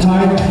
Time.